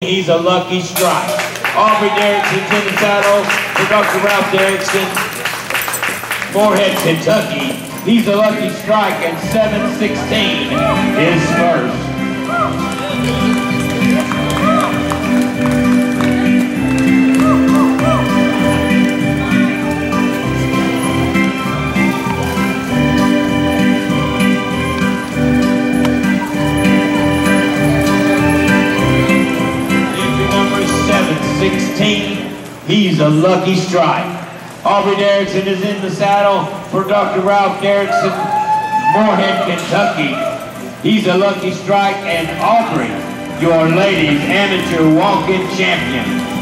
He's a lucky strike. Aubrey Derrickson's in the saddle for Dr. Ralph Derrickson. Morehead, Kentucky. He's a lucky strike and 716 is first. 716. He's a lucky strike. Aubrey Derrickson is in the saddle for Dr. Ralph Derrickson, Morehead, Kentucky. He's a lucky strike and Aubrey, your ladies amateur walk-in champion.